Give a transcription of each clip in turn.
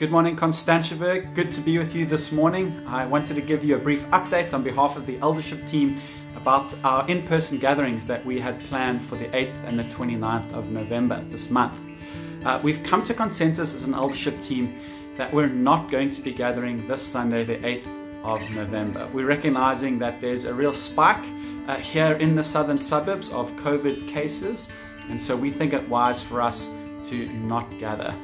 Good morning, Constantiaberg. Good to be with you this morning. I wanted to give you a brief update on behalf of the eldership team about our in person gatherings that we had planned for the 8th and the 29th of November this month. Uh, we've come to consensus as an eldership team that we're not going to be gathering this Sunday, the 8th of November. We're recognizing that there's a real spike uh, here in the southern suburbs of COVID cases, and so we think it wise for us to not gather.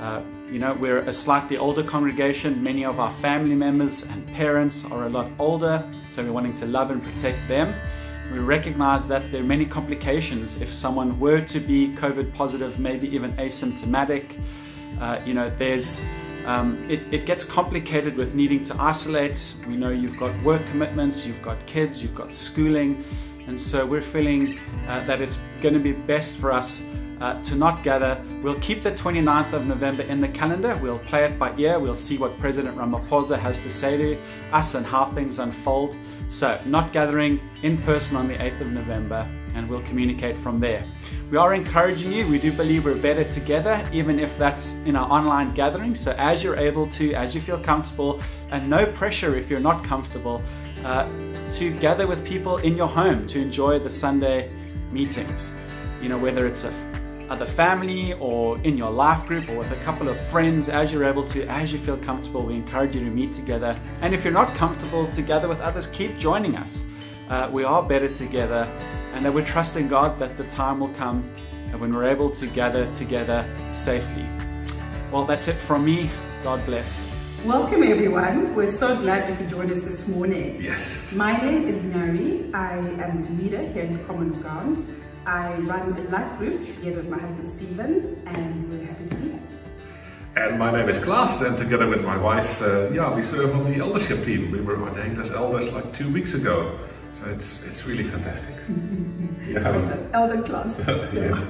Uh, you know, we're a slightly older congregation. Many of our family members and parents are a lot older, so we're wanting to love and protect them. We recognize that there are many complications if someone were to be COVID positive, maybe even asymptomatic. Uh, you know, there's um, it, it, gets complicated with needing to isolate. We know you've got work commitments, you've got kids, you've got schooling, and so we're feeling uh, that it's going to be best for us uh, to not gather. We'll keep the 29th of November in the calendar. We'll play it by ear. We'll see what President Ramaphosa has to say to us and how things unfold. So, not gathering in person on the 8th of November, and we'll communicate from there. We are encouraging you. We do believe we're better together, even if that's in our online gathering. So, as you're able to, as you feel comfortable, and no pressure if you're not comfortable, uh, to gather with people in your home to enjoy the Sunday meetings. You know, whether it's a other family or in your life group or with a couple of friends as you're able to, as you feel comfortable. We encourage you to meet together. And if you're not comfortable together with others, keep joining us. Uh, we are better together, and that we're trusting God that the time will come and when we're able to gather together safely. Well, that's it from me. God bless. Welcome everyone. We're so glad you could join us this morning. Yes. My name is Nari. I am a leader here in Common Ground. I run a life group together with my husband Stephen and we're happy to be here. And my name is Klaas and together with my wife, uh, yeah, we serve on the eldership team. We were ordained as elders like two weeks ago. So it's it's really fantastic. yeah. Elder, elder class. yeah.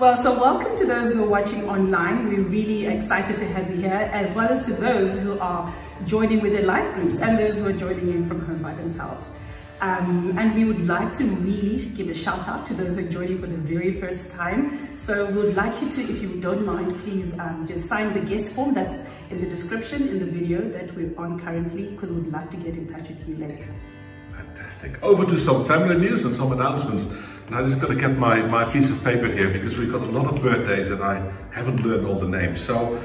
Well, so welcome to those who are watching online. We're really excited to have you here, as well as to those who are joining with their life groups and those who are joining in from home by themselves. Um, and we would like to really give a shout out to those who are joining for the very first time. So we would like you to, if you don't mind, please um, just sign the guest form that's in the description in the video that we're on currently because we'd like to get in touch with you later. Fantastic. Over to some family news and some announcements. And I just got to get my, my piece of paper here because we've got a lot of birthdays and I haven't learned all the names. So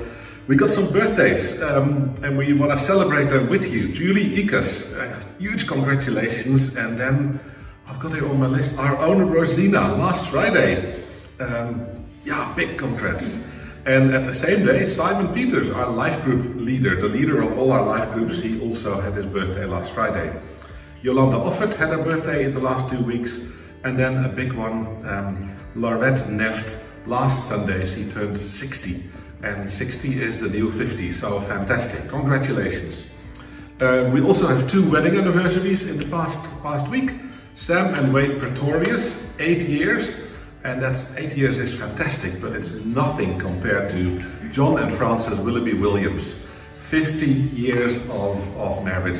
we got some birthdays um, and we want to celebrate them with you. Julie Ikas, uh, huge congratulations. And then I've got here on my list our own Rosina last Friday. Um, yeah, big congrats. And at the same day, Simon Peters, our life group leader, the leader of all our life groups, he also had his birthday last Friday. Yolanda Offert had her birthday in the last two weeks. And then a big one, um, Laurette Neft, last Sunday she turned 60 and 60 is the new 50, so fantastic. Congratulations. Uh, we also have two wedding anniversaries in the past, past week. Sam and Wade Pretorius, eight years, and that's eight years is fantastic, but it's nothing compared to John and Frances Willoughby Williams. 50 years of, of marriage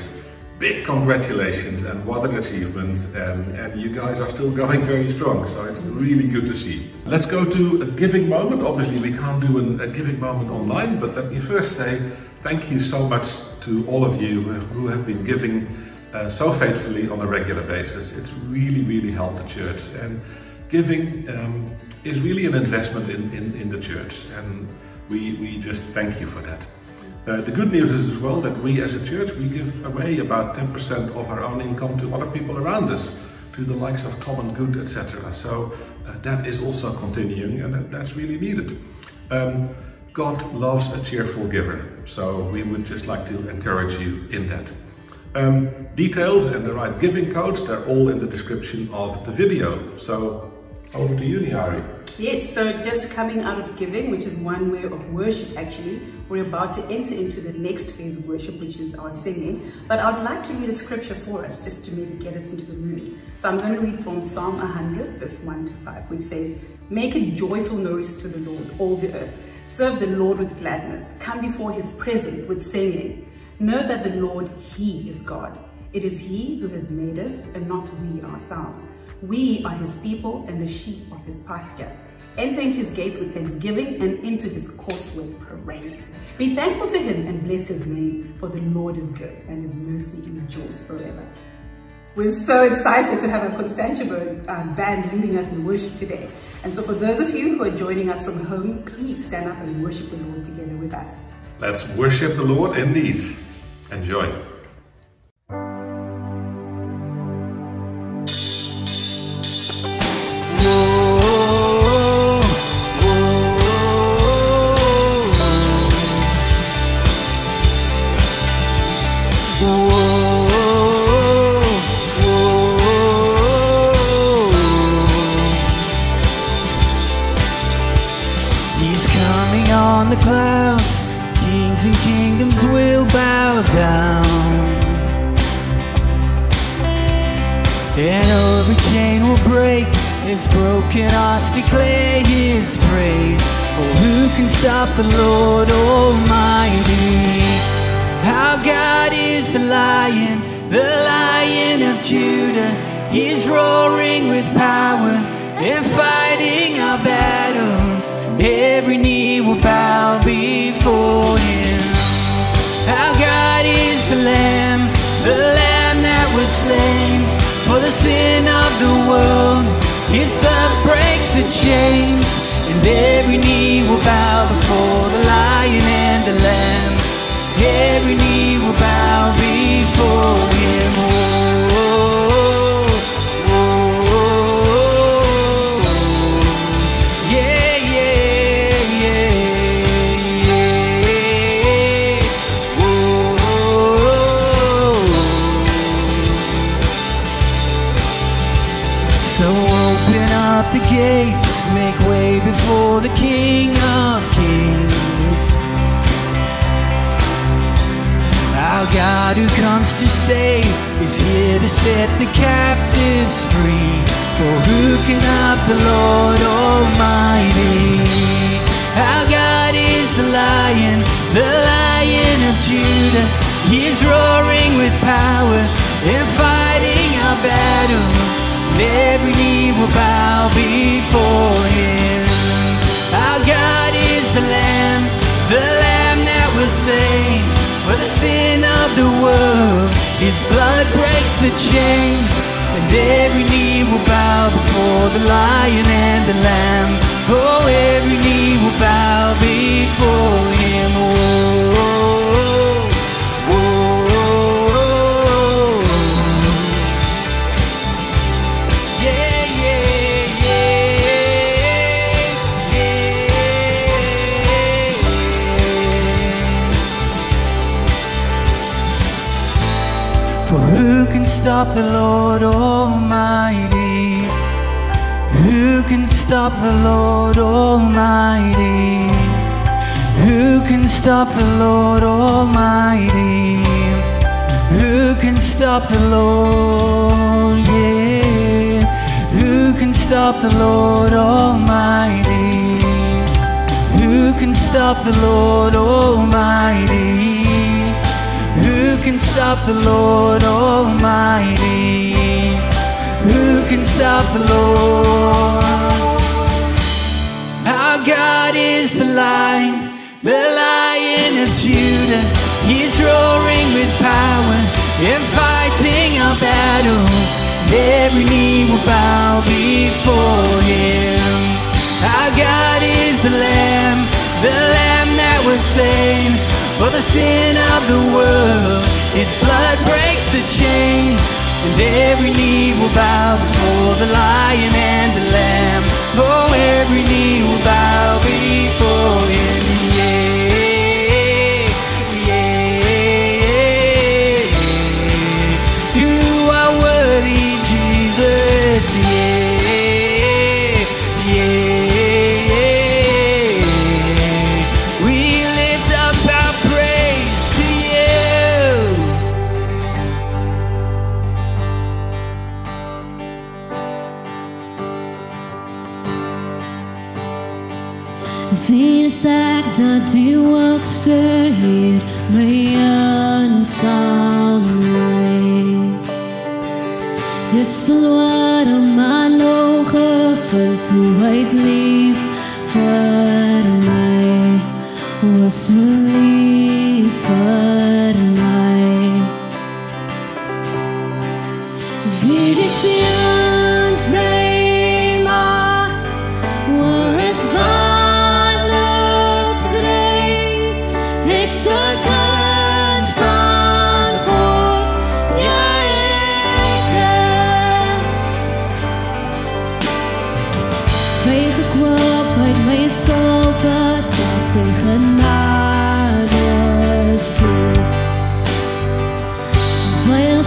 big congratulations and what an achievement and, and you guys are still going very strong so it's really good to see. Let's go to a giving moment. Obviously we can't do an, a giving moment online but let me first say thank you so much to all of you who have been giving uh, so faithfully on a regular basis. It's really really helped the church and giving um, is really an investment in, in, in the church and we, we just thank you for that. Uh, the good news is as well that we as a church, we give away about 10% of our own income to other people around us, to the likes of Common Good, etc. So uh, that is also continuing and that, that's really needed. Um, God loves a cheerful giver, so we would just like to encourage you in that. Um, details and the right giving codes, they're all in the description of the video. So over to you, Nihari. Yes, so just coming out of giving, which is one way of worship actually, we're about to enter into the next phase of worship, which is our singing. But I'd like to read a scripture for us, just to maybe get us into the mood. So I'm going to read from Psalm 100, verse 1 to 5, which says, Make a joyful noise to the Lord, all the earth. Serve the Lord with gladness. Come before his presence with singing. Know that the Lord, he is God. It is he who has made us and not we ourselves. We are his people and the sheep of his pasture. Enter into his gates with thanksgiving and into his courts with praise. Be thankful to him and bless his name, for the Lord is good and his mercy endures forever. We're so excited to have a Constantiaberg um, band leading us in worship today. And so for those of you who are joining us from home, please stand up and worship the Lord together with us. Let's worship the Lord indeed. Enjoy. The Lord Almighty? Our God is the lion, the lion of Judah. He's roaring with power and fighting our battles. Every knee will bow before him. Our God is the lamb, the lamb that was slain for the sin of the world. His blood breaks the chains, and every knee will bow lamb. Every knee will bow before save is here to set the captives free. For who can up the Lord Almighty? Our God is the lion, the lion of Judah. He's roaring with power and fighting our battles And every knee will bow before him. Our God is the Lamb, the Lamb that was slain for the sin of the world. His blood breaks the chains, and every knee will bow before the Lion and the Lamb. Oh, every knee will bow before him. Oh, oh, oh, oh. Stop the Lord Almighty? Who can stop the Lord Almighty? Who can stop the Lord Almighty? Who can stop the Lord? Yeah. Who can stop the Lord Almighty? Who can stop the Lord Almighty? Can stop the Lord Almighty? Who can stop the Lord? Our God is the lion, the lion of Judah. He's roaring with power and fighting our battles. Every knee will bow before him. Our God is the Lamb, the Lamb that was slain for the sin of the world. His blood breaks the chains, and every knee will bow before the Lion and the Lamb. Oh, every knee will bow before him. Seyirmeyen samen. Is verloren, maar nog gevuld hoe hij is lief voor mij. Was mijn lief.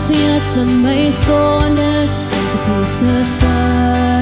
It's the answer may soreness, the peaceless blood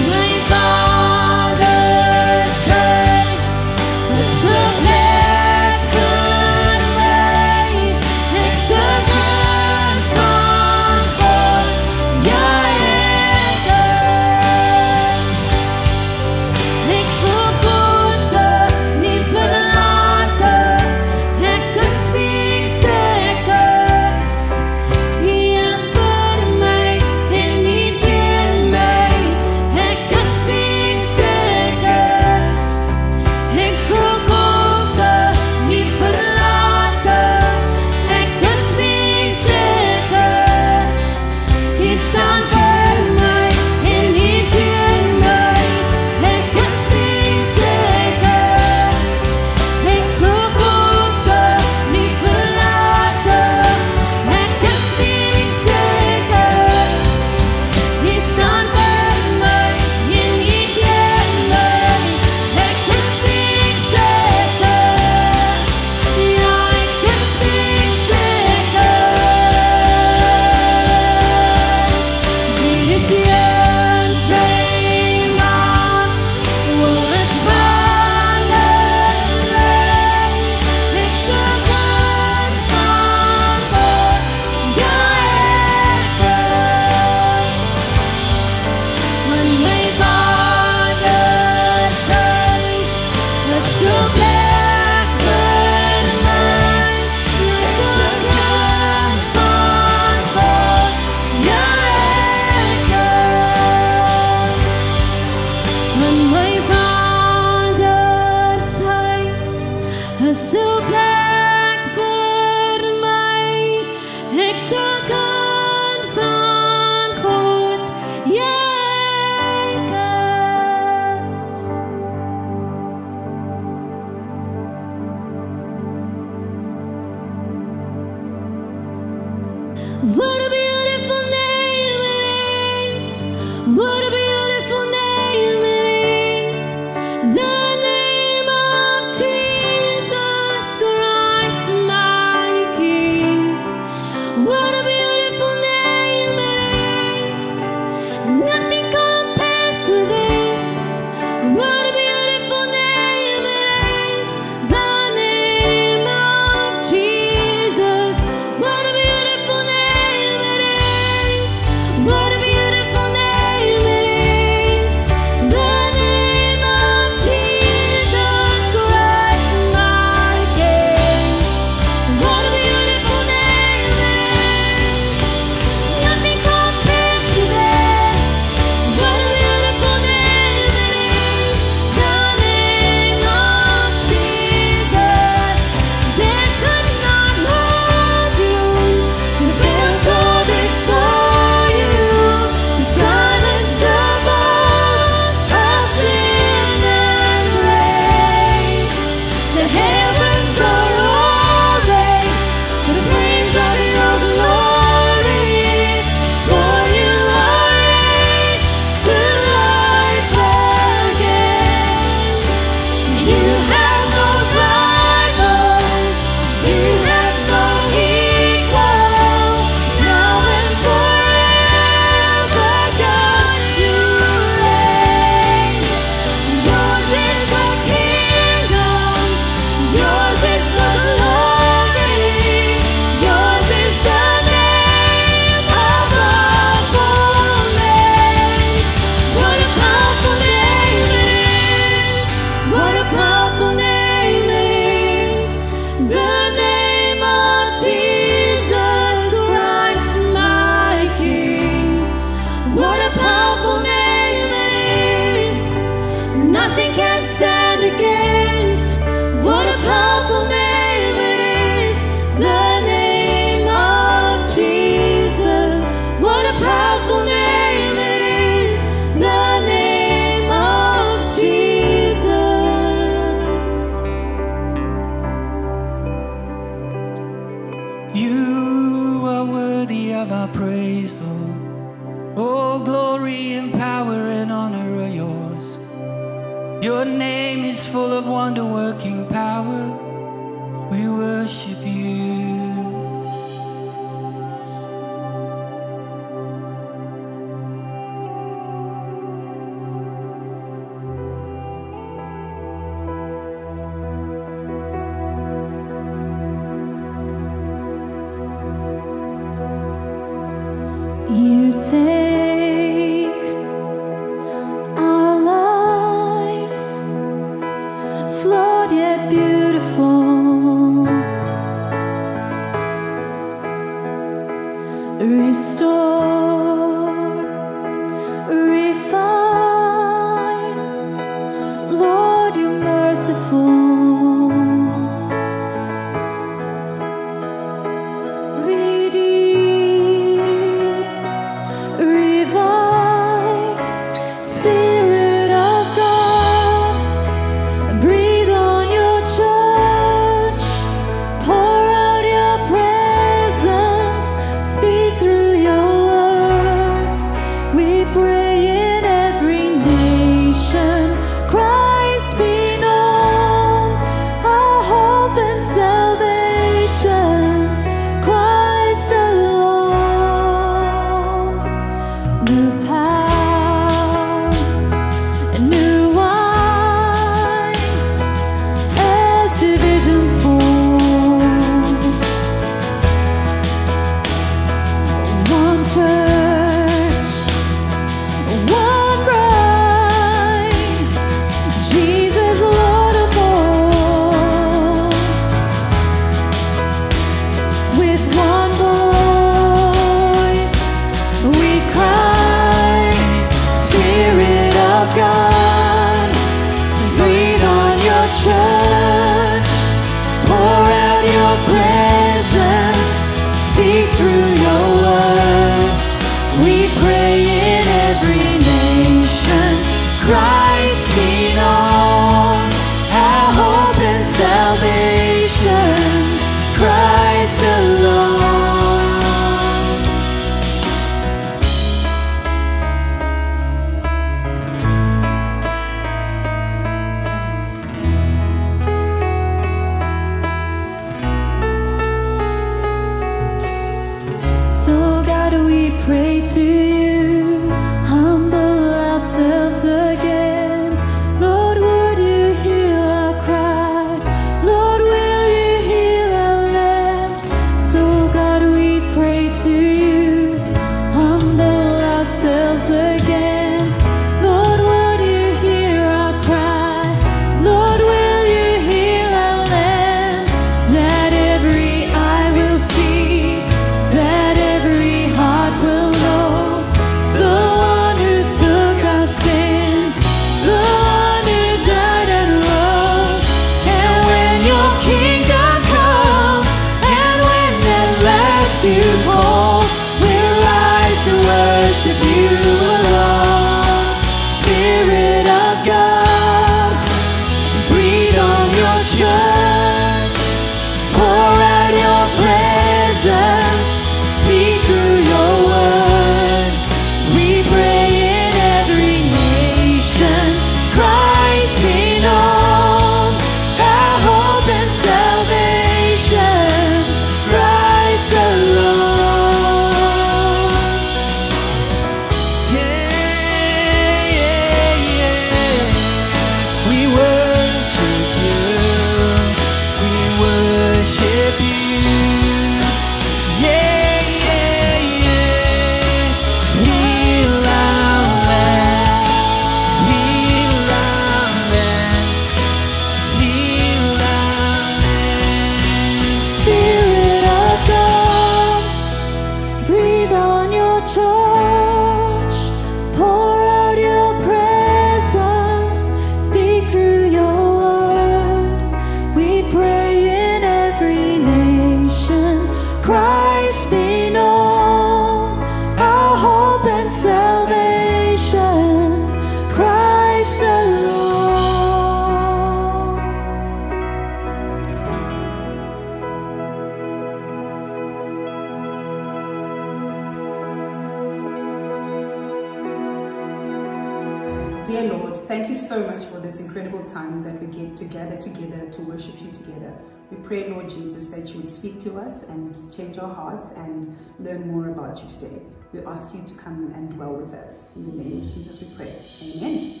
time that we get to gather together to worship you together. We pray, Lord Jesus, that you would speak to us and change our hearts and learn more about you today. We ask you to come and dwell with us. In the name of Jesus we pray. Amen.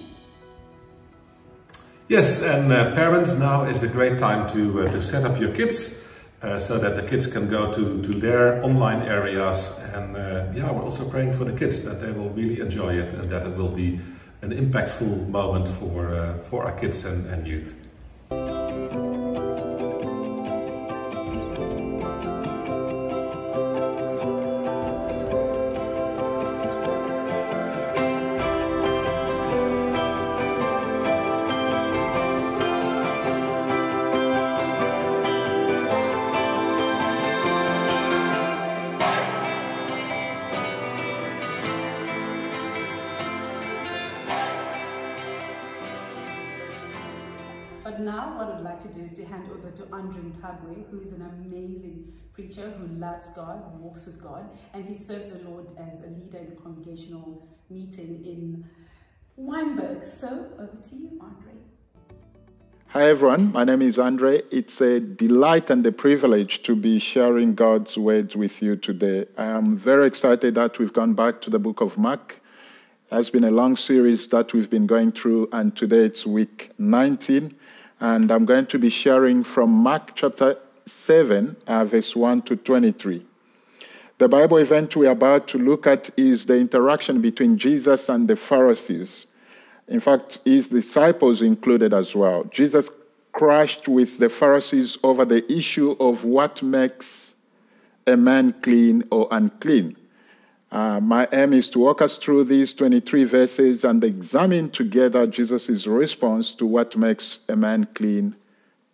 Yes, and uh, parents, now is a great time to, uh, to set up your kids uh, so that the kids can go to, to their online areas. And uh, yeah, we're also praying for the kids that they will really enjoy it and that it will be an impactful moment for, uh, for our kids and, and youth. Preacher who loves God, who walks with God, and he serves the Lord as a leader in the congregational meeting in Wynberg. So over to you, Andre. Hi everyone, my name is Andre. It's a delight and a privilege to be sharing God's words with you today. I am very excited that we've gone back to the book of Mark. It has been a long series that we've been going through, and today it's week 19. And I'm going to be sharing from Mark chapter 7, uh, verse 1 to 23. The Bible event we're about to look at is the interaction between Jesus and the Pharisees. In fact, his disciples included as well. Jesus crashed with the Pharisees over the issue of what makes a man clean or unclean. Uh, my aim is to walk us through these 23 verses and examine together Jesus' response to what makes a man clean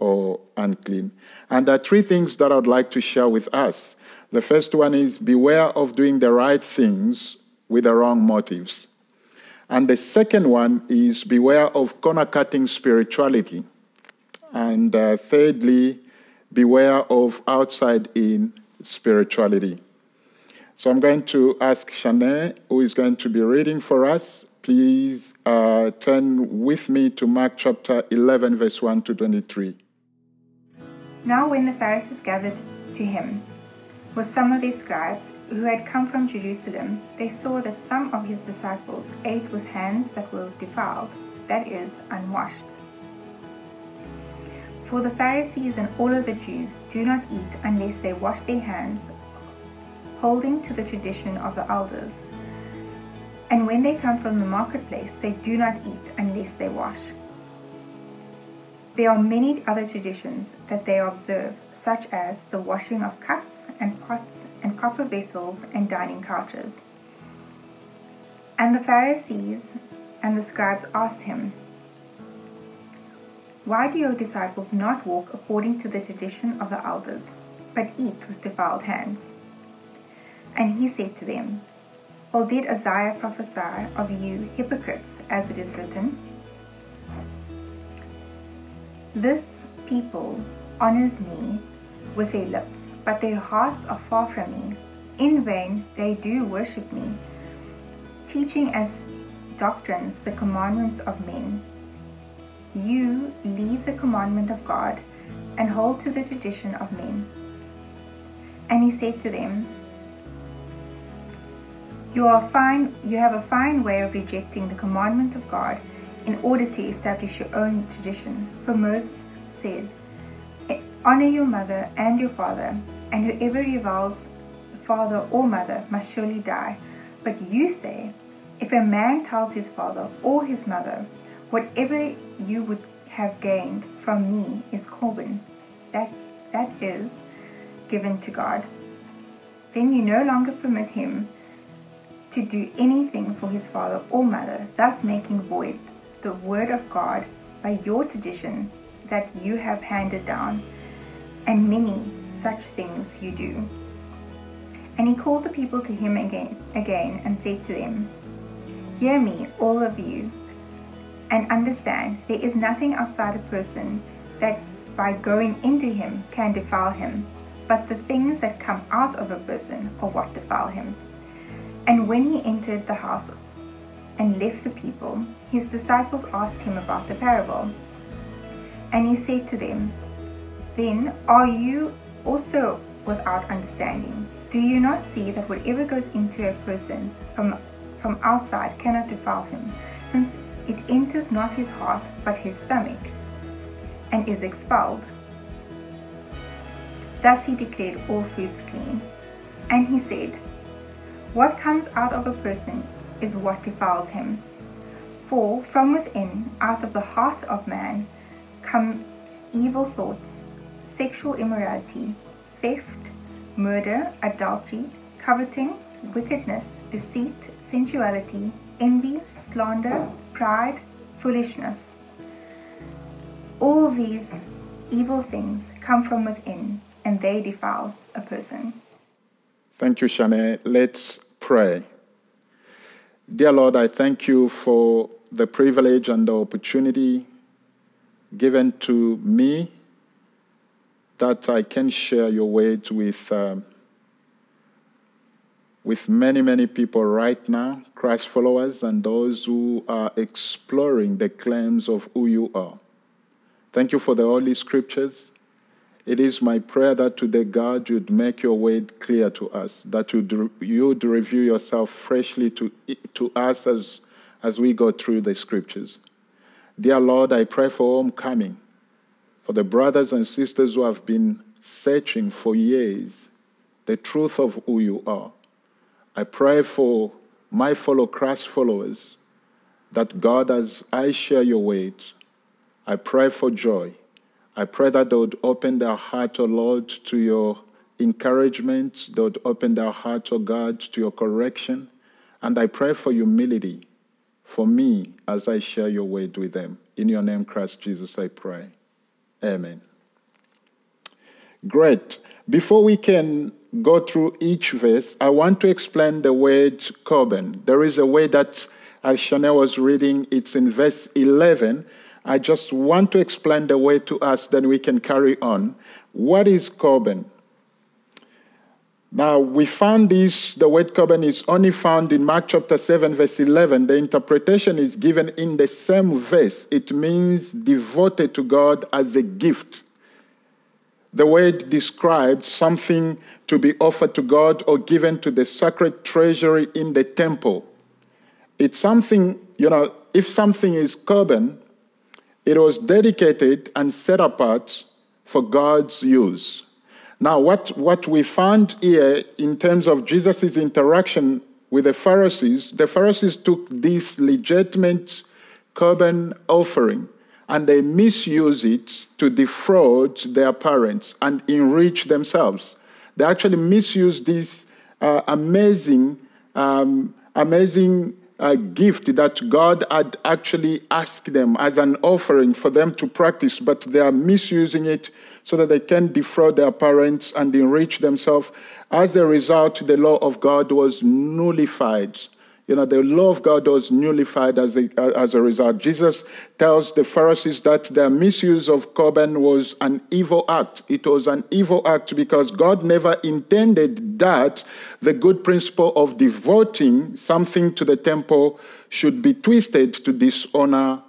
or unclean. And there are three things that I'd like to share with us. The first one is beware of doing the right things with the wrong motives. And the second one is beware of corner cutting spirituality. And uh, thirdly, beware of outside in spirituality. So I'm going to ask Shanae, who is going to be reading for us. Please uh, turn with me to Mark chapter 11, verse 1 to 23. Now, when the Pharisees gathered to him with some of their scribes who had come from Jerusalem, they saw that some of his disciples ate with hands that were defiled, that is, unwashed. For the Pharisees and all of the Jews do not eat unless they wash their hands, holding to the tradition of the elders. And when they come from the marketplace, they do not eat unless they wash. There are many other traditions that they observe, such as the washing of cups and pots and copper vessels and dining couches. And the Pharisees and the scribes asked him, Why do your disciples not walk according to the tradition of the elders, but eat with defiled hands? And he said to them, Well, did Isaiah prophesy of you hypocrites, as it is written? This people honors me with their lips, but their hearts are far from me. In vain they do worship me, teaching as doctrines the commandments of men. You leave the commandment of God and hold to the tradition of men. And he said to them, you are fine you have a fine way of rejecting the commandment of God in order to establish your own tradition. For Moses said, eh, Honor your mother and your father, and whoever reviles father or mother must surely die. But you say, if a man tells his father or his mother, whatever you would have gained from me is Corban, that, that is given to God, then you no longer permit him to do anything for his father or mother, thus making void the word of God by your tradition that you have handed down, and many such things you do. And he called the people to him again, again and said to them, Hear me, all of you, and understand there is nothing outside a person that by going into him can defile him, but the things that come out of a person are what defile him. And when he entered the house and left the people, his disciples asked him about the parable. And he said to them, Then are you also without understanding? Do you not see that whatever goes into a person from, from outside cannot defile him, since it enters not his heart but his stomach, and is expelled? Thus he declared all foods clean. And he said, What comes out of a person is what defiles him. For from within, out of the heart of man, come evil thoughts, sexual immorality, theft, murder, adultery, coveting, wickedness, deceit, sensuality, envy, slander, pride, foolishness. All these evil things come from within and they defile a person. Thank you, Shanae. Let's pray. Dear Lord, I thank you for the privilege and the opportunity given to me that I can share your words with, um, with many, many people right now, Christ followers, and those who are exploring the claims of who you are. Thank you for the Holy Scriptures. It is my prayer that today, God, you'd make your word clear to us, that you'd, you'd reveal yourself freshly to, to us as, as we go through the Scriptures. Dear Lord, I pray for homecoming, for the brothers and sisters who have been searching for years the truth of who you are. I pray for my fellow Christ followers that God, as I share your words, I pray for joy. I pray that they would open their heart, O Lord, to your encouragement. They would open their heart, O God, to your correction. And I pray for humility for me as I share your word with them. In your name, Christ Jesus, I pray. Amen. Great. Before we can go through each verse, I want to explain the word Corban. There is a way that, as Chanel was reading, it's in verse 11. I just want to explain the way to us, then we can carry on. What is Corban? Now, we found this, the word Corban is only found in Mark chapter 7, verse 11. The interpretation is given in the same verse. It means devoted to God as a gift. The word describes something to be offered to God or given to the sacred treasury in the temple. It's something, you know, if something is Corban, it was dedicated and set apart for God's use. Now, what, what we found here in terms of Jesus' interaction with the Pharisees, the Pharisees took this legitimate Corban offering and they misuse it to defraud their parents and enrich themselves. They actually misuse this uh, amazing, um, amazing uh, gift that God had actually asked them as an offering for them to practice, but they are misusing it so that they can defraud their parents and enrich themselves. As a result, the law of God was nullified. You know, the law of God was nullified as a, as a result. Jesus tells the Pharisees that their misuse of Corban was an evil act. It was an evil act because God never intended that the good principle of devoting something to the temple should be twisted to dishonor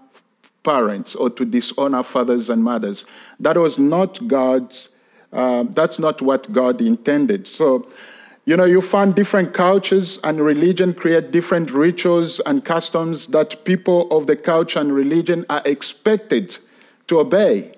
parents or to dishonor fathers and mothers. That was not God's, uh, that's not what God intended. So, you know, you find different cultures and religion create different rituals and customs that people of the culture and religion are expected to obey.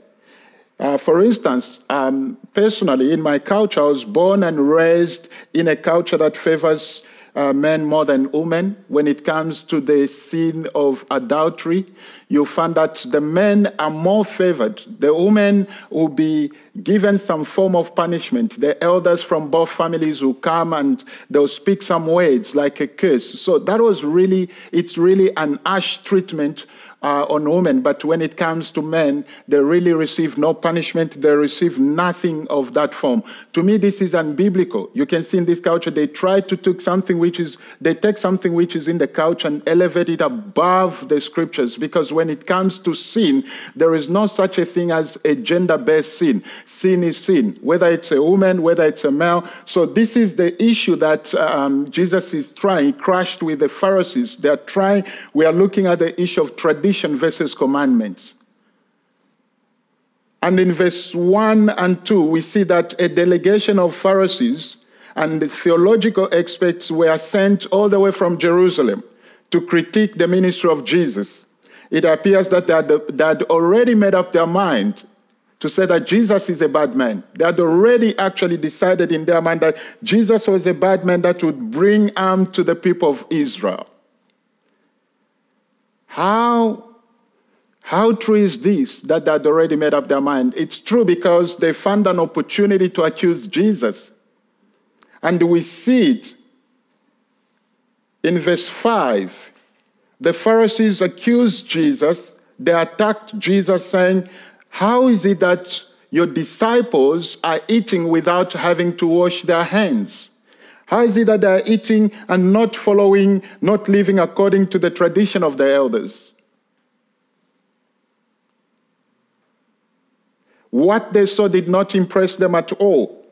Uh, for instance, um, personally, in my culture, I was born and raised in a culture that favors uh, men more than women. When it comes to the sin of adultery, you find that the men are more favored. The women will be given some form of punishment. The elders from both families will come and they'll speak some words like a curse. So that was really, it's really an ash treatment uh, on women, but when it comes to men, they really receive no punishment. They receive nothing of that form. To me, this is unbiblical. You can see in this culture, they try to take something which is, they take something which is in the couch and elevate it above the scriptures, because when it comes to sin, there is no such a thing as a gender based sin. Sin is sin, whether it's a woman, whether it's a male. So, this is the issue that um, Jesus is trying, crashed with the Pharisees. They are trying, we are looking at the issue of tradition versus commandments. And in verse 1 and 2, we see that a delegation of Pharisees and theological experts were sent all the way from Jerusalem to critique the ministry of Jesus. It appears that they had already made up their mind to say that Jesus is a bad man. They had already actually decided in their mind that Jesus was a bad man that would bring harm to the people of Israel. How, how true is this that they had already made up their mind? It's true because they found an opportunity to accuse Jesus. And we see it in verse 5. The Pharisees accused Jesus, they attacked Jesus, saying, How is it that your disciples are eating without having to wash their hands? How is it that they are eating and not following, not living according to the tradition of the elders? What they saw did not impress them at all.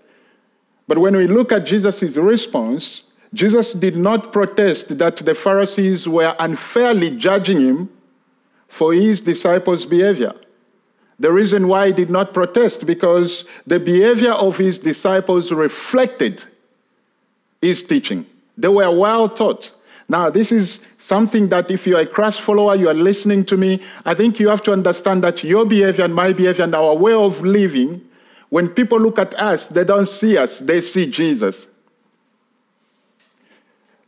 But when we look at Jesus' response, Jesus did not protest that the Pharisees were unfairly judging him for his disciples' behavior. The reason why he did not protest because the behavior of his disciples reflected his teaching. They were well taught. Now, this is something that if you're a Christ follower, you are listening to me, I think you have to understand that your behavior and my behavior and our way of living, when people look at us, they don't see us, they see Jesus.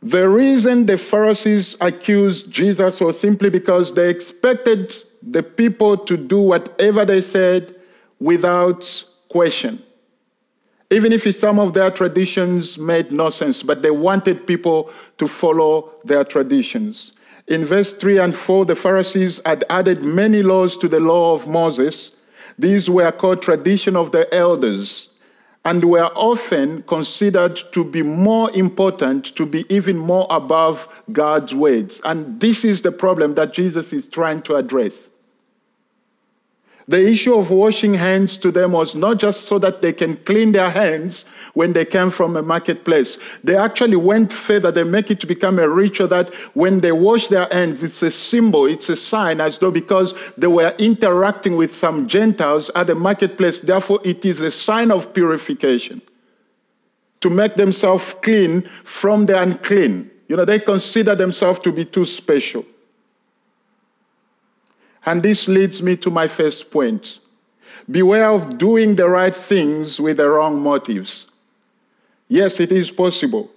The reason the Pharisees accused Jesus was simply because they expected the people to do whatever they said without question even if some of their traditions made no sense, but they wanted people to follow their traditions. In verse 3 and 4, the Pharisees had added many laws to the law of Moses. These were called tradition of the elders and were often considered to be more important, to be even more above God's words. And this is the problem that Jesus is trying to address. The issue of washing hands to them was not just so that they can clean their hands when they came from a marketplace. They actually went further. They make it to become a ritual that when they wash their hands, it's a symbol, it's a sign, as though because they were interacting with some Gentiles at the marketplace, therefore it is a sign of purification to make themselves clean from the unclean. You know, they consider themselves to be too special. And this leads me to my first point. Beware of doing the right things with the wrong motives. Yes, it is possible.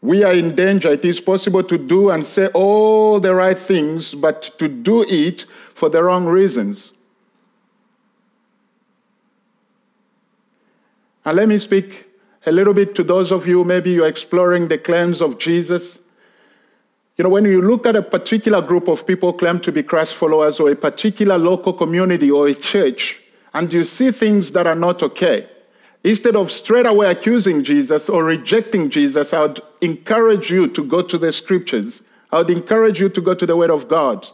We are in danger. It is possible to do and say all the right things, but to do it for the wrong reasons. And let me speak a little bit to those of you, maybe you're exploring the claims of Jesus you know, when you look at a particular group of people claim to be Christ followers or a particular local community or a church, and you see things that are not okay, instead of straight away accusing Jesus or rejecting Jesus, I would encourage you to go to the scriptures. I would encourage you to go to the Word of God,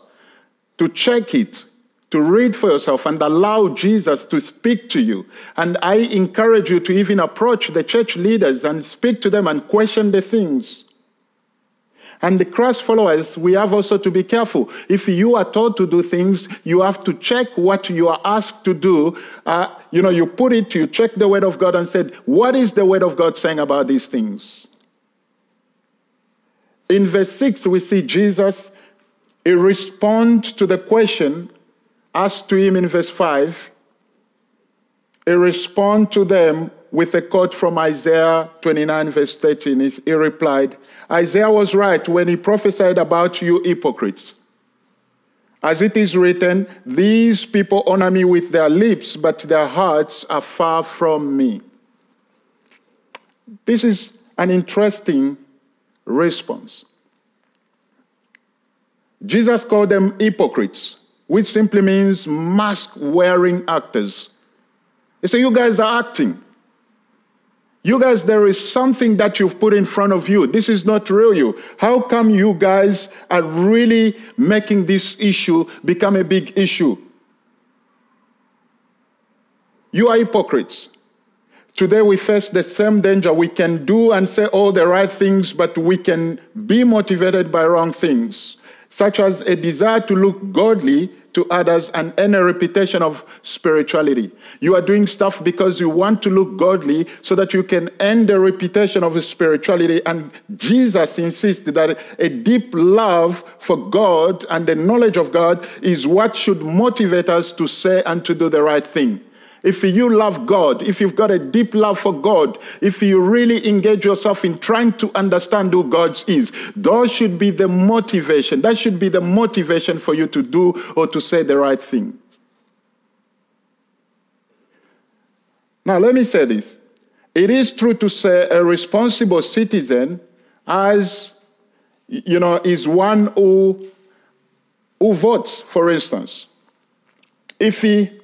to check it, to read for yourself, and allow Jesus to speak to you. And I encourage you to even approach the church leaders and speak to them and question the things. And the Christ followers, we have also to be careful. If you are told to do things, you have to check what you are asked to do. Uh, you know, you put it, you check the Word of God and said, what is the Word of God saying about these things? In verse 6, we see Jesus he responds to the question asked to him in verse 5. He responds to them with a quote from Isaiah 29, verse 13. He replied, Isaiah was right when he prophesied about you hypocrites. As it is written, these people honor me with their lips, but their hearts are far from me. This is an interesting response. Jesus called them hypocrites, which simply means mask wearing actors. He said, You guys are acting. You guys, there is something that you've put in front of you. This is not real you. How come you guys are really making this issue become a big issue? You are hypocrites. Today we face the same danger. We can do and say all the right things, but we can be motivated by wrong things, such as a desire to look godly to others and earn a reputation of spirituality. You are doing stuff because you want to look godly so that you can earn the reputation of spirituality. And Jesus insists that a deep love for God and the knowledge of God is what should motivate us to say and to do the right thing. If you love God, if you've got a deep love for God, if you really engage yourself in trying to understand who God is, that should be the motivation. That should be the motivation for you to do or to say the right thing. Now, let me say this. It is true to say a responsible citizen as you know is one who who votes, for instance. If he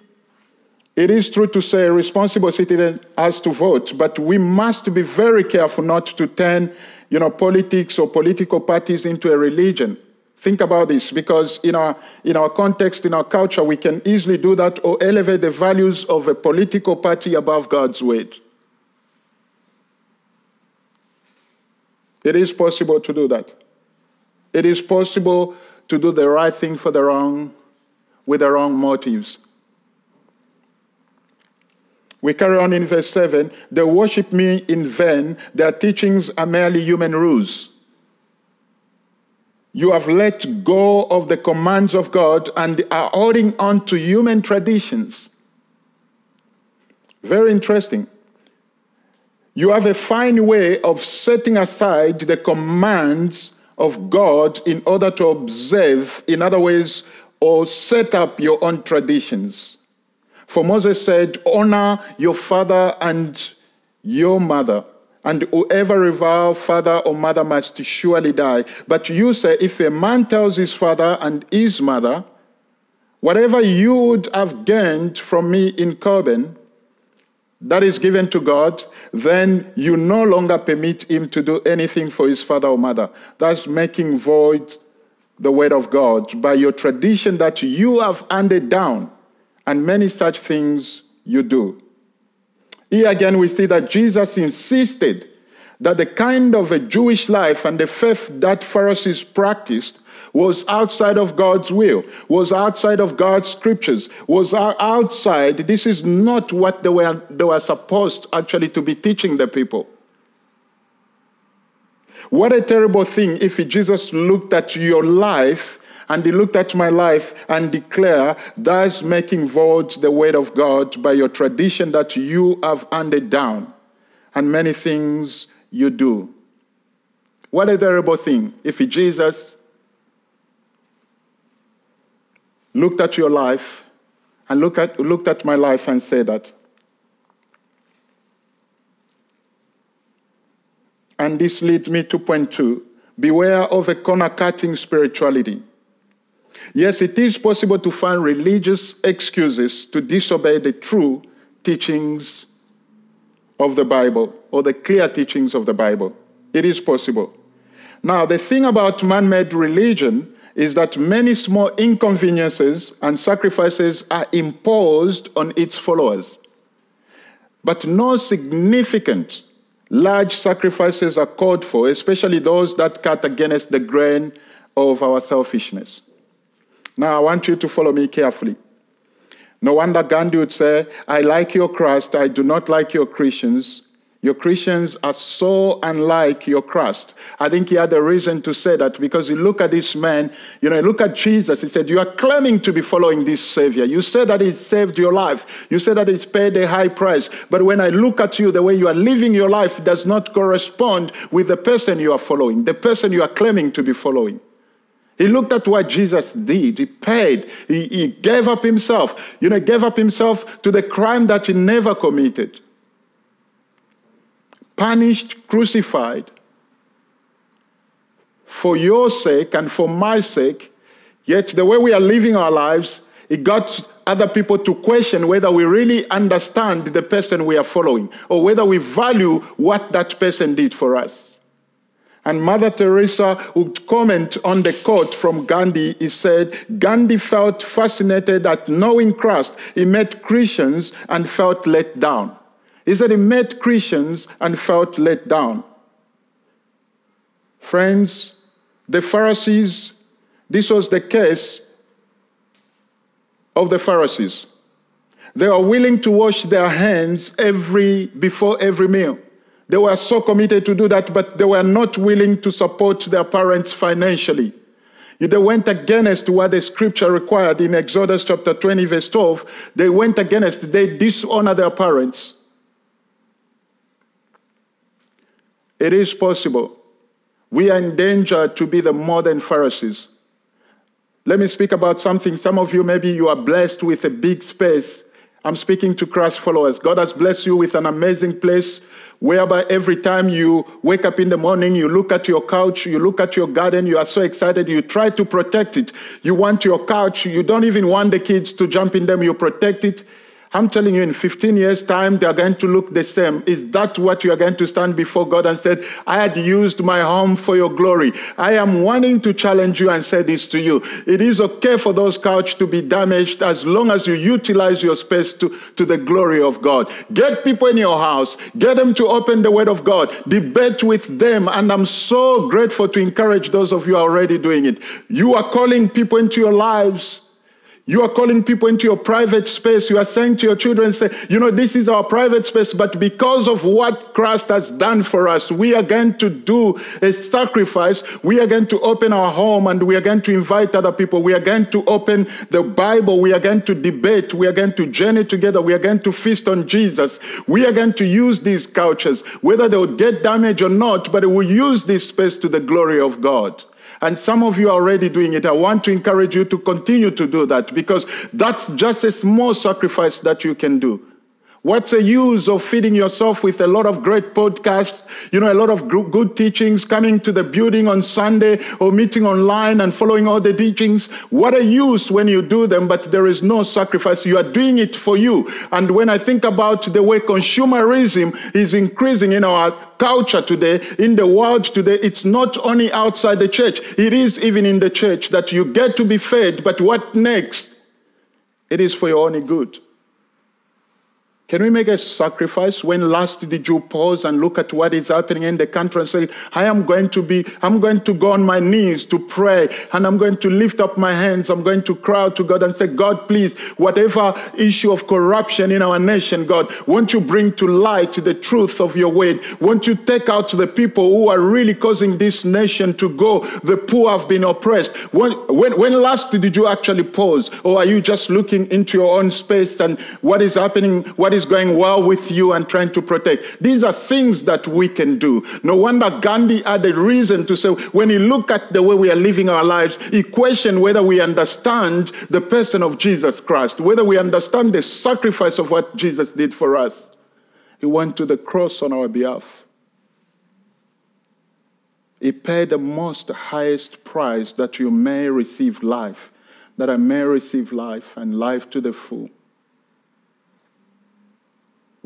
it is true to say a responsible citizen has to vote, but we must be very careful not to turn you know, politics or political parties into a religion. Think about this because in our, in our context, in our culture, we can easily do that or elevate the values of a political party above God's word. It is possible to do that. It is possible to do the right thing for the wrong, with the wrong motives. We carry on in verse 7 They worship me in vain, their teachings are merely human rules. You have let go of the commands of God and are holding on to human traditions. Very interesting. You have a fine way of setting aside the commands of God in order to observe, in other ways, or set up your own traditions. For Moses said, Honor your father and your mother, and whoever revile father or mother must surely die. But you say, If a man tells his father and his mother, Whatever you would have gained from me in Corban, that is given to God, then you no longer permit him to do anything for his father or mother. That's making void the word of God by your tradition that you have handed down and many such things you do. Here again, we see that Jesus insisted that the kind of a Jewish life and the faith that Pharisees practiced was outside of God's will, was outside of God's scriptures, was outside. This is not what they were, they were supposed actually to be teaching the people. What a terrible thing if Jesus looked at your life and he looked at my life and declare, thus making void the word of God by your tradition that you have handed down and many things you do. What a terrible thing if Jesus looked at your life and look at, looked at my life and said that. And this leads me to point two beware of a corner cutting spirituality. Yes, it is possible to find religious excuses to disobey the true teachings of the Bible or the clear teachings of the Bible. It is possible. Now, the thing about man made religion is that many small inconveniences and sacrifices are imposed on its followers. But no significant large sacrifices are called for, especially those that cut against the grain of our selfishness. Now, I want you to follow me carefully. No wonder Gandhi would say, I like your Christ, I do not like your Christians. Your Christians are so unlike your Christ. I think he had a reason to say that because you look at this man, you know, look at Jesus. He said, You are claiming to be following this Savior. You say that he saved your life. You say that he's paid a high price. But when I look at you, the way you are living your life does not correspond with the person you are following, the person you are claiming to be following. He looked at what Jesus did. He paid. He, he gave up himself. You know, gave up himself to the crime that he never committed. Punished, crucified. For your sake and for my sake, Yet the way we are living our lives, it got other people to question whether we really understand the person we are following or whether we value what that person did for us. And Mother Teresa would comment on the quote from Gandhi. He said, Gandhi felt fascinated at knowing Christ. He met Christians and felt let down. He said he met Christians and felt let down. Friends, the Pharisees, this was the case of the Pharisees. They were willing to wash their hands every before every meal. They were so committed to do that, but they were not willing to support their parents financially. They went against what the scripture required in Exodus chapter 20, verse 12. They went against, they dishonor their parents. It is possible. We are in danger to be the modern Pharisees. Let me speak about something. Some of you, maybe you are blessed with a big space. I'm speaking to Christ followers. God has blessed you with an amazing place whereby every time you wake up in the morning, you look at your couch, you look at your garden, you are so excited, you try to protect it. You want your couch, you don't even want the kids to jump in them, you protect it. I'm telling you, in 15 years' time, they are going to look the same. Is that what you are going to stand before God and said, I had used my home for your glory? I am wanting to challenge you and say this to you. It is okay for those couch to be damaged as long as you utilize your space to, to the glory of God. Get people in your house, get them to open the word of God, debate with them. And I'm so grateful to encourage those of you already doing it. You are calling people into your lives you are calling people into your private space. You are saying to your children, say, you know, this is our private space, but because of what Christ has done for us, we are going to do a sacrifice. We are going to open our home and we are going to invite other people. We are going to open the Bible. We are going to debate. We are going to journey together. We are going to feast on Jesus. We are going to use these couches, whether they would get damaged or not, but we will use this space to the glory of God. And some of you are already doing it. I want to encourage you to continue to do that because that's just a small sacrifice that you can do. What's the use of feeding yourself with a lot of great podcasts, you know, a lot of good teachings, coming to the building on Sunday or meeting online and following all the teachings? What a use when you do them, but there is no sacrifice. You are doing it for you. And when I think about the way consumerism is increasing in our culture today, in the world today, it's not only outside the church, it is even in the church that you get to be fed, but what next? It is for your only good. Can we make a sacrifice? When last did you pause and look at what is happening in the country and say, I am going to be, I'm going to go on my knees to pray and I'm going to lift up my hands. I'm going to cry out to God and say, God, please, whatever issue of corruption in our nation, God, won't you bring to light the truth of your word? Won't you take out the people who are really causing this nation to go? The poor have been oppressed. When, when, when last did you actually pause? Or are you just looking into your own space and what is happening? What is is going well with you and trying to protect. These are things that we can do. No wonder Gandhi had a reason to say, when he looked at the way we are living our lives, he questioned whether we understand the person of Jesus Christ, whether we understand the sacrifice of what Jesus did for us. He went to the cross on our behalf. He paid the most highest price that you may receive life, that I may receive life and life to the full.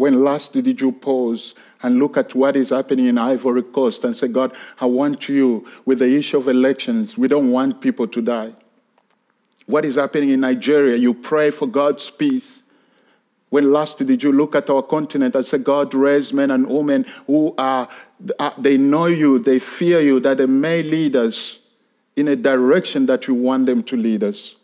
When last did you pause and look at what is happening in Ivory Coast and say, God, I want you with the issue of elections. We don't want people to die. What is happening in Nigeria? You pray for God's peace. When last did you look at our continent and say, God, raise men and women who are, they know you, they fear you, that they may lead us in a direction that you want them to lead us?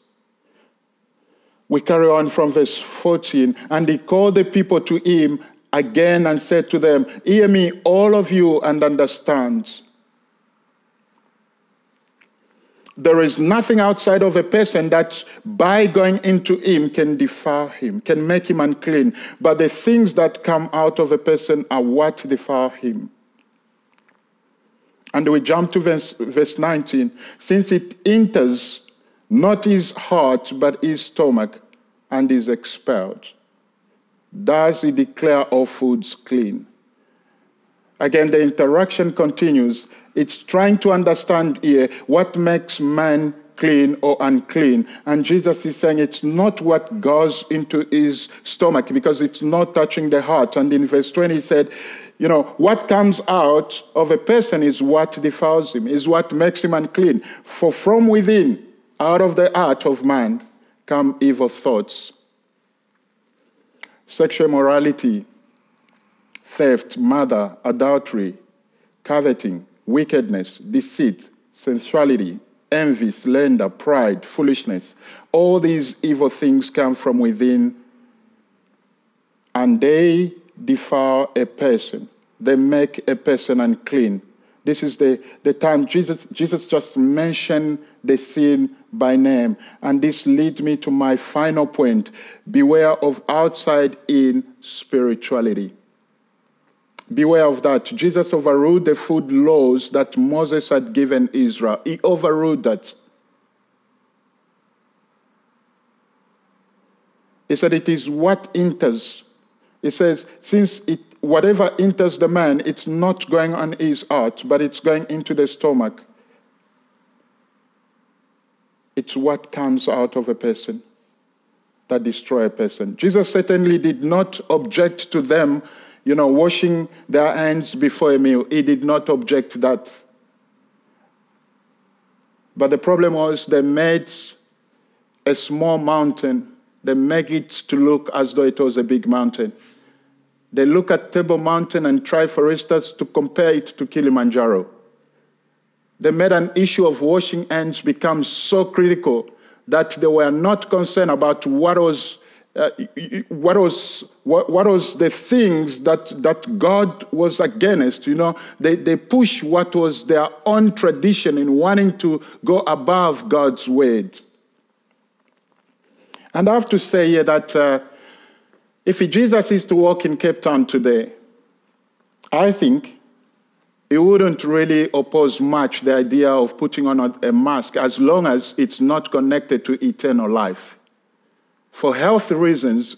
We carry on from verse 14. And he called the people to him again and said to them, Hear me, all of you, and understand. There is nothing outside of a person that by going into him can defile him, can make him unclean. But the things that come out of a person are what defile him. And we jump to verse, verse 19. Since it enters not his heart, but his stomach, and is expelled. Does he declare all foods clean? Again, the interaction continues. It's trying to understand here what makes man clean or unclean. And Jesus is saying it's not what goes into his stomach because it's not touching the heart. And in verse 20, he said, you know, what comes out of a person is what defiles him, is what makes him unclean. For from within, out of the heart of man, come evil thoughts, sexual morality, theft, murder, adultery, coveting, wickedness, deceit, sensuality, envy, slander, pride, foolishness. All these evil things come from within and they defile a person. They make a person unclean. This is the, the time Jesus, Jesus just mentioned the sin by name. And this leads me to my final point beware of outside in spirituality. Beware of that. Jesus overruled the food laws that Moses had given Israel. He overruled that. He said, It is what enters. He says, Since it, whatever enters the man, it's not going on his heart, but it's going into the stomach. It's what comes out of a person that destroy a person. Jesus certainly did not object to them you know, washing their hands before a meal. He did not object to that. But the problem was they made a small mountain, they make it to look as though it was a big mountain. They look at Table Mountain and try, for instance, to compare it to Kilimanjaro. They made an issue of washing hands become so critical that they were not concerned about what was uh, what was what, what, was the things that that God was against? You know, they they push what was their own tradition in wanting to go above God's word. And I have to say here that uh, if Jesus is to walk in Cape Town today, I think he wouldn't really oppose much the idea of putting on a mask as long as it's not connected to eternal life for health reasons,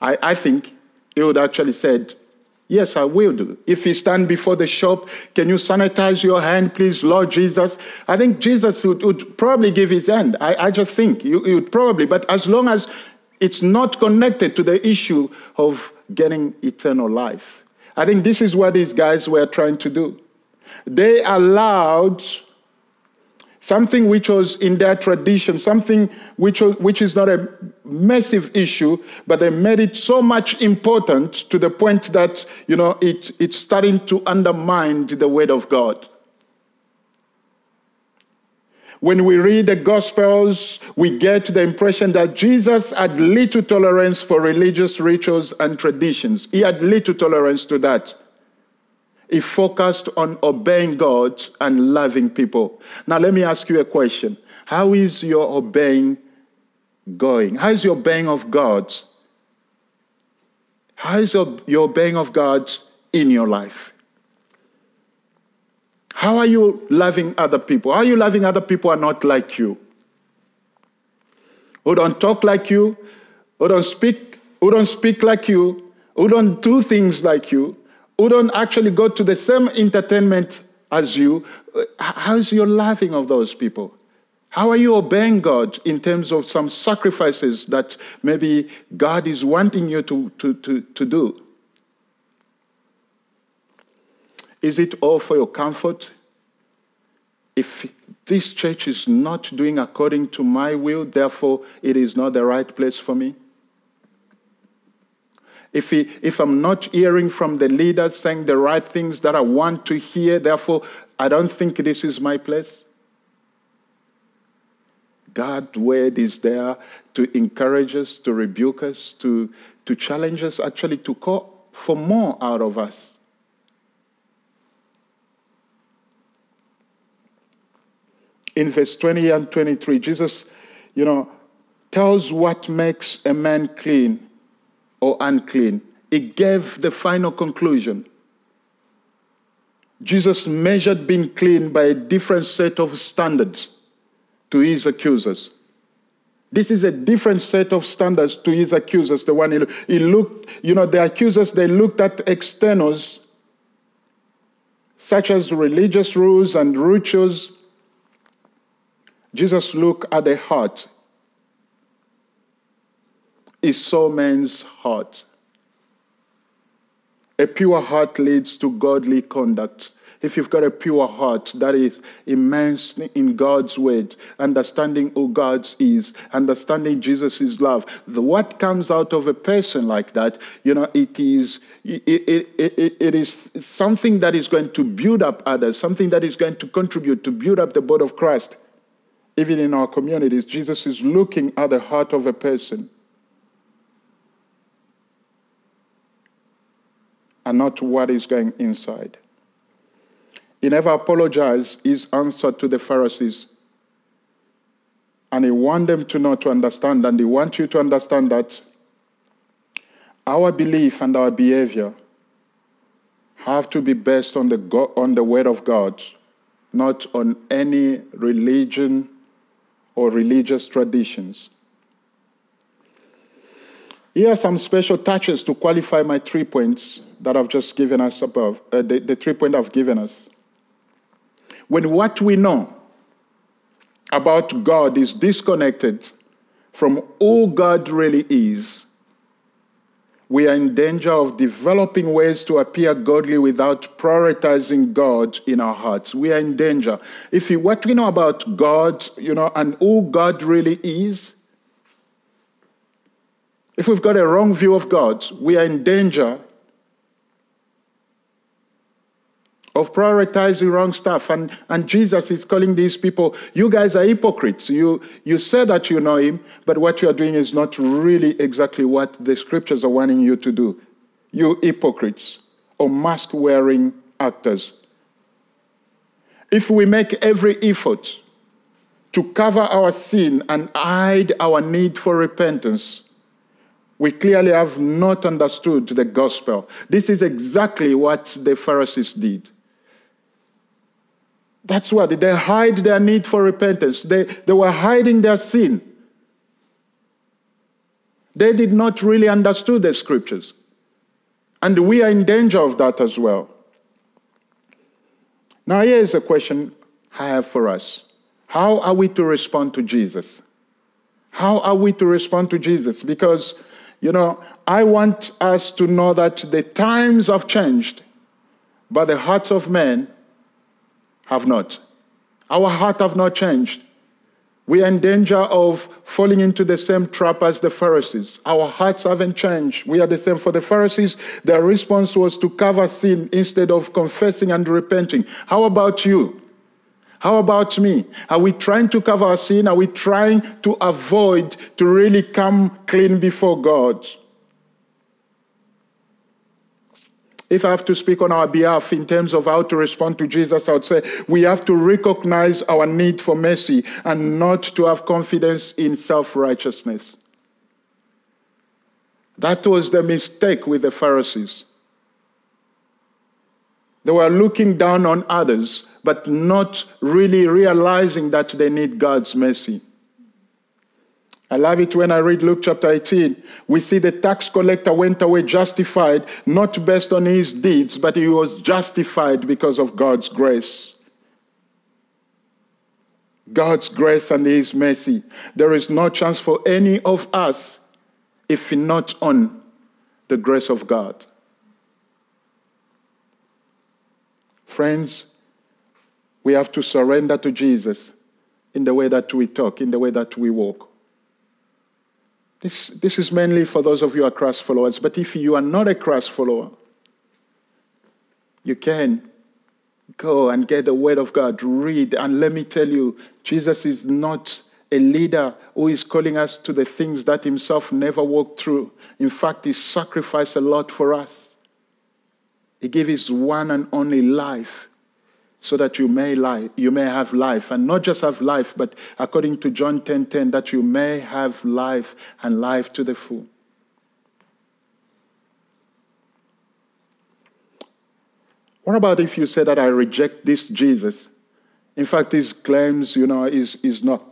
I, I think he would actually said, Yes, I will do. If you stand before the shop, can you sanitize your hand, please, Lord Jesus? I think Jesus would, would probably give his hand. I, I just think he would probably, but as long as it's not connected to the issue of getting eternal life. I think this is what these guys were trying to do. They allowed something which was in their tradition, something which, which is not a massive issue, but they made it so much important to the point that, you know, it, it's starting to undermine the word of God. When we read the Gospels, we get the impression that Jesus had little tolerance for religious rituals and traditions. He had little tolerance to that. He focused on obeying God and loving people. Now, let me ask you a question How is your obeying going? How is your obeying of God? How is your, your obeying of God in your life? How are you loving other people? How are you loving other people who are not like you? Who don't talk like you, who don't speak, who don't speak like you, who don't do things like you, who don't actually go to the same entertainment as you, how's your loving of those people? How are you obeying God in terms of some sacrifices that maybe God is wanting you to, to, to, to do? Is it all for your comfort? If this church is not doing according to my will, therefore it is not the right place for me? if, he, if I'm not hearing from the leaders saying the right things that I want to hear, therefore, I don't think this is my place. God's word is there to encourage us, to rebuke us, to, to challenge us, actually, to call for more out of us. In verse 20 and 23, Jesus, you know, tells what makes a man clean or unclean. He gave the final conclusion. Jesus measured being clean by a different set of standards to his accusers. This is a different set of standards to his accusers. The one he, he looked, you know, the accusers, they looked at externals, such as religious rules and rituals, Jesus looked at the heart. He saw man's heart. A pure heart leads to godly conduct if you've got a pure heart that is immersed in God's word, understanding who God is, understanding Jesus' love, the, what comes out of a person like that, you know, it is it, it, it, it is something that is going to build up others, something that is going to contribute to build up the body of Christ. Even in our communities, Jesus is looking at the heart of a person. And not what is going inside. He never apologized his answer to the Pharisees. And he wants them to know to understand, and he wants you to understand that our belief and our behavior have to be based on the, God, on the Word of God, not on any religion or religious traditions. Here are some special touches to qualify my three points that I've just given us above, uh, the, the three points I've given us. When what we know about God is disconnected from who God really is, we are in danger of developing ways to appear godly without prioritizing God in our hearts. We are in danger. If we, what we know about God, you know, and who God really is, if we've got a wrong view of God, we are in danger of prioritizing wrong stuff. And, and Jesus is calling these people, you guys are hypocrites. You, you say that you know him, but what you are doing is not really exactly what the scriptures are wanting you to do. You hypocrites or mask wearing actors. If we make every effort to cover our sin and hide our need for repentance, we clearly have not understood the gospel. This is exactly what the Pharisees did. That's what they hide their need for repentance. They, they were hiding their sin. They did not really understand the scriptures. And we are in danger of that as well. Now, here is a question I have for us How are we to respond to Jesus? How are we to respond to Jesus? Because, you know, I want us to know that the times have changed, but the hearts of men have not. Our heart have not changed. We are in danger of falling into the same trap as the Pharisees. Our hearts haven't changed. We are the same. For the Pharisees, their response was to cover sin instead of confessing and repenting. How about you? How about me? Are we trying to cover our sin? Are we trying to avoid to really come clean before God? If I have to speak on our behalf in terms of how to respond to Jesus, I would say we have to recognize our need for mercy and not to have confidence in self righteousness. That was the mistake with the Pharisees. They were looking down on others, but not really realizing that they need God's mercy. I love it when I read Luke chapter 18. We see the tax collector went away justified, not based on his deeds, but he was justified because of God's grace. God's grace and his mercy. There is no chance for any of us if not on the grace of God. Friends, we have to surrender to Jesus in the way that we talk, in the way that we walk. This, this is mainly for those of you who are Christ followers. But if you are not a Christ follower, you can go and get the Word of God, read. And let me tell you, Jesus is not a leader who is calling us to the things that himself never walked through. In fact, he sacrificed a lot for us. He gave his one and only life so that you may life, you may have life, and not just have life, but according to John 10:10, 10, 10, that you may have life and life to the full. What about if you say that I reject this Jesus? In fact, his claims, you know, is, is not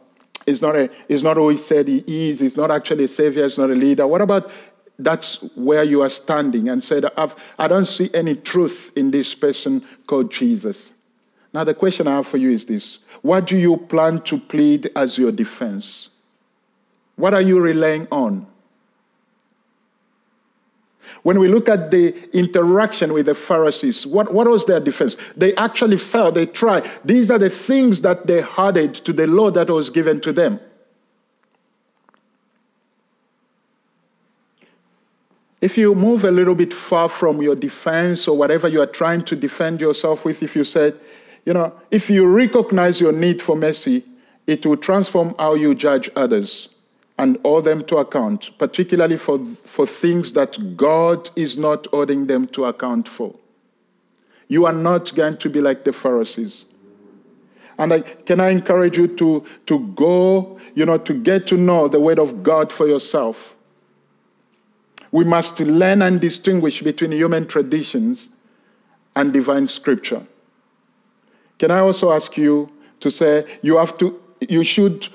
is not a is not who he said he is, he's not actually a savior, he's not a leader. What about that's where you are standing and said, I don't see any truth in this person called Jesus. Now, the question I have for you is this What do you plan to plead as your defense? What are you relying on? When we look at the interaction with the Pharisees, what, what was their defense? They actually fell, they tried. These are the things that they added to the law that was given to them. If you move a little bit far from your defense or whatever you are trying to defend yourself with, if you said, you know, if you recognize your need for mercy, it will transform how you judge others and hold them to account, particularly for, for things that God is not holding them to account for. You are not going to be like the Pharisees. And I, can I encourage you to, to go, you know, to get to know the Word of God for yourself? We must learn and distinguish between human traditions and divine scripture. Can I also ask you to say you have to, you should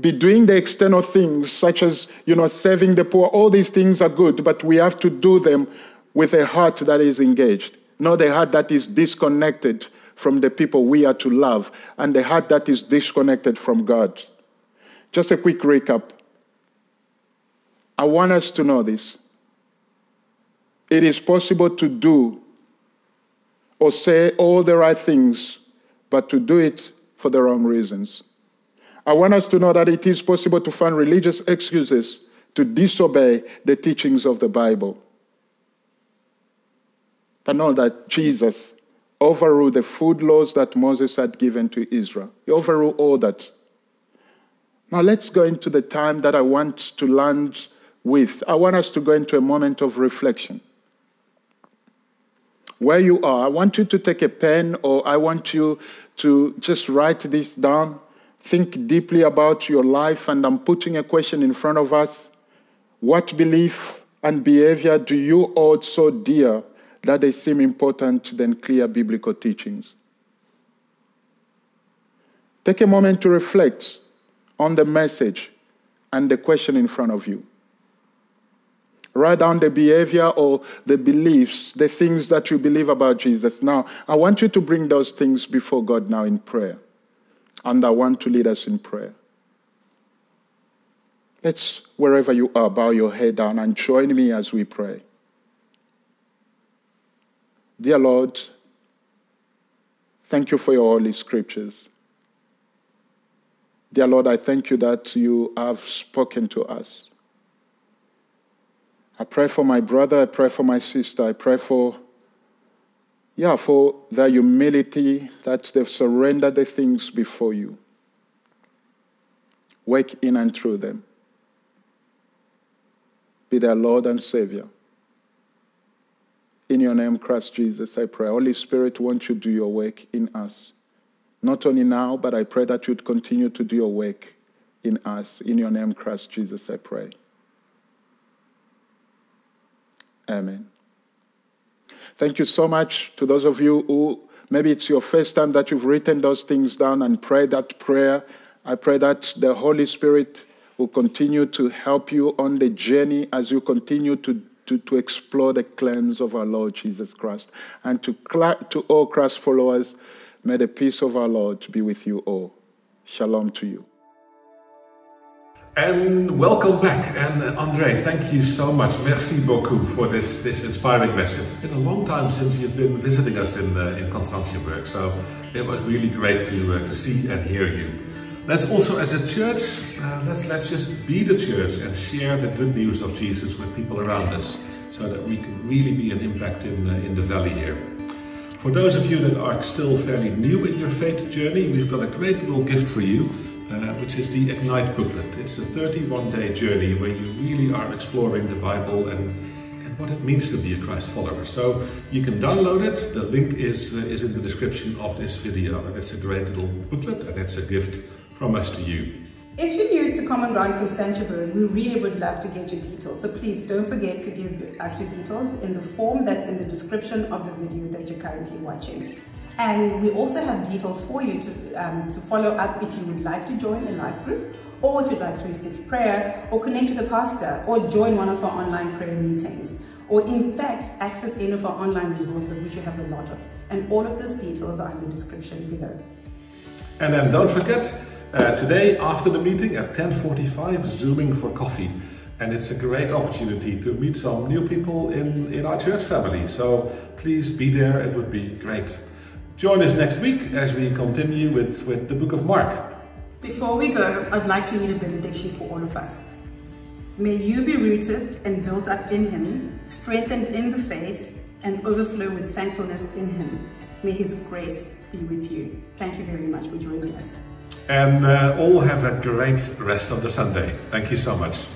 be doing the external things such as, you know, serving the poor. All these things are good, but we have to do them with a heart that is engaged, not a heart that is disconnected from the people we are to love, and the heart that is disconnected from God. Just a quick recap. I want us to know this. It is possible to do or say all the right things, but to do it for the wrong reasons. I want us to know that it is possible to find religious excuses to disobey the teachings of the Bible. But know that Jesus overruled the food laws that Moses had given to Israel. He overruled all that. Now let's go into the time that I want to land with. I want us to go into a moment of reflection. Where you are, I want you to take a pen or I want you to just write this down. Think deeply about your life, and I'm putting a question in front of us. What belief and behavior do you hold so dear that they seem important than clear biblical teachings? Take a moment to reflect on the message and the question in front of you. Write down the behavior or the beliefs, the things that you believe about Jesus. Now, I want you to bring those things before God now in prayer. And I want to lead us in prayer. Let's, wherever you are, bow your head down and join me as we pray. Dear Lord, thank you for your holy scriptures. Dear Lord, I thank you that you have spoken to us. I pray for my brother, I pray for my sister, I pray for, yeah, for their humility, that they've surrendered the things before you. Work in and through them. Be their Lord and Savior. In your name, Christ Jesus, I pray. Holy Spirit, won't you do your work in us? Not only now, but I pray that you'd continue to do your work in us. In your name, Christ Jesus, I pray. Amen. Thank you so much to those of you who maybe it's your first time that you've written those things down and prayed that prayer. I pray that the Holy Spirit will continue to help you on the journey as you continue to, to, to explore the claims of our Lord Jesus Christ. And to, to all Christ followers, may the peace of our Lord be with you all. Shalom to you. And welcome back. And uh, Andre, thank you so much. Merci beaucoup for this, this inspiring message. It's been a long time since you've been visiting us in, uh, in Constantiaberg, so it was really great to, uh, to see and hear you. Let's also, as a church, uh, let's, let's just be the church and share the good news of Jesus with people around us so that we can really be an impact in, uh, in the valley here. For those of you that are still fairly new in your faith journey, we've got a great little gift for you uh, which is the Ignite booklet. It's a 31 day journey where you really are exploring the Bible and, and what it means to be a Christ follower. So you can download it. The link is, uh, is in the description of this video and it's a great little booklet and it's a gift from us to you. If you're new to Common Ground Constantiaberg, we really would love to get your details. So please don't forget to give us your details in the form that's in the description of the video that you're currently watching. And we also have details for you to, um, to follow up if you would like to join a life group or if you'd like to receive prayer or connect with a pastor or join one of our online prayer meetings. or in fact, access any of our online resources, which we have a lot of. And all of those details are in the description below. And then don't forget, uh, today after the meeting at 10.45, Zooming for coffee. And it's a great opportunity to meet some new people in, in our church family. So please be there, it would be great. Join us next week as we continue with, with the book of Mark. Before we go, I'd like to read a benediction for all of us. May you be rooted and built up in him, strengthened in the faith, and overflow with thankfulness in him. May his grace be with you. Thank you very much for joining us. And uh, all have a great rest of the Sunday. Thank you so much.